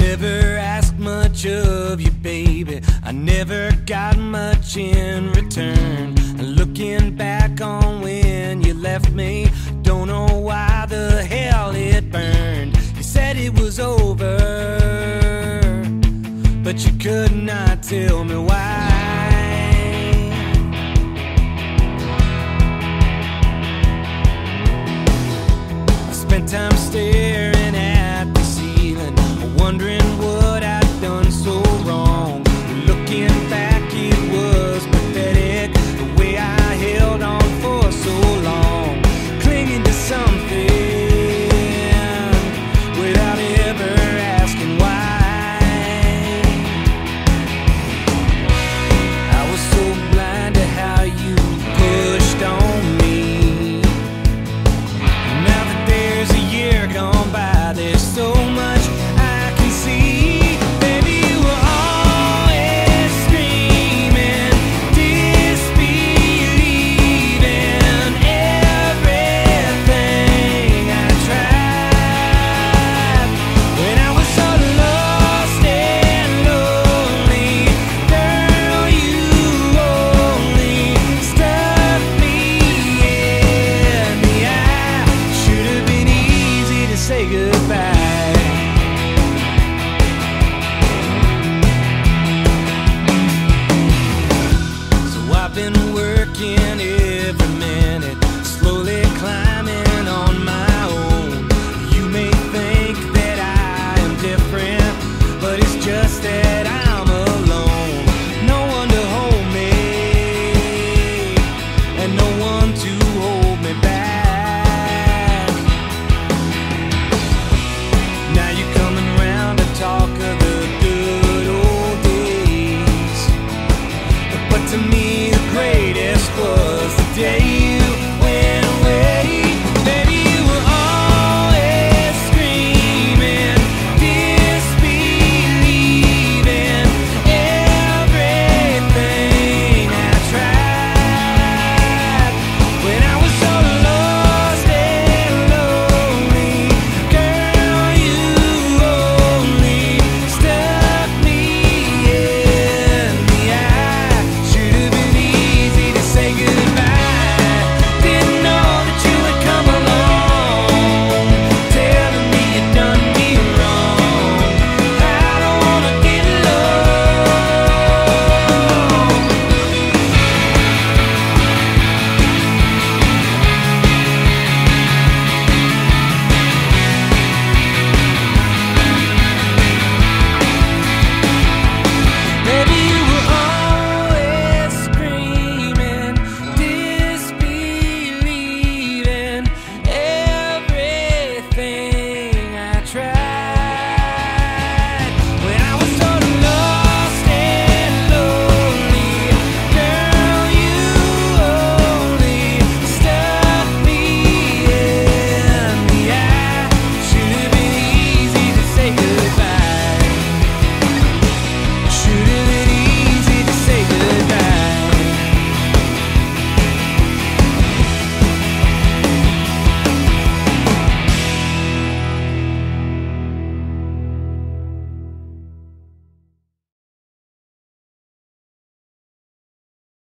never asked much of you, baby. I never got much in return. Looking back on when you left me, don't know why the hell it burned. You said it was over, but you could not tell me why. I've been working it